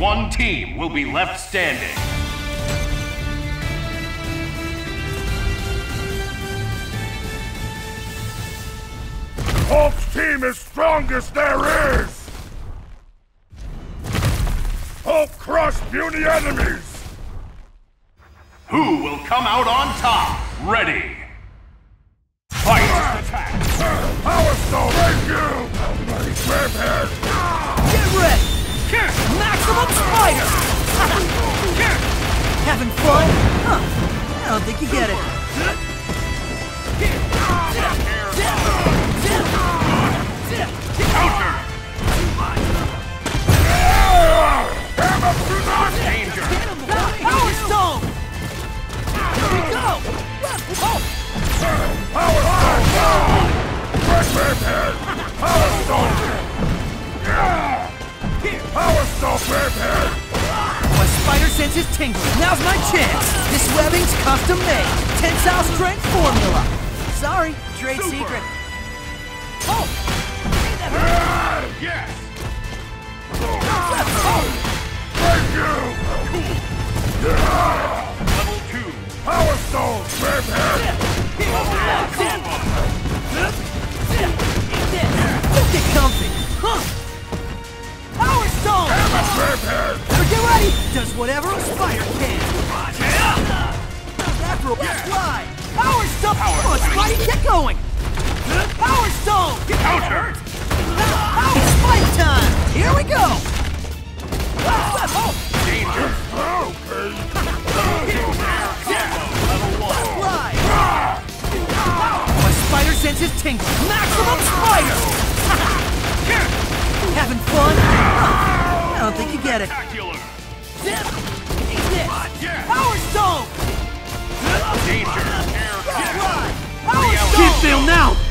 One team will be left standing. Hulk's team is strongest there is! Hulk crush puny enemies! Who will come out on top? Ready! Fight! Attack! Power Stone! Thank you! Bloody Maximum Having fun? Huh. I don't think you get it. Power Stone! Go! Oh, Power Stone! Red Grabhead! Power Stone! Power Stone, Grabhead! Spider sense is tingling. Now's my chance. This webbing's custom made. Tensile strength formula. Sorry, trade secret. Oh! Ah, yes! Oh. Oh. Thank you! Level 2! Power Stone! Don't get comfy. Does whatever a spider can. After a fly! Power Stone! Come on, Spidey, get going! Power Stone! Counter! Power Spike time! Here we go! Danger! Okay! Level 1! Fly! My spider sense is tingling. Maximum spider! Having fun? I don't think you get it. This! Power Stone! Danger! Air Fly! attack! Power Stone! Now!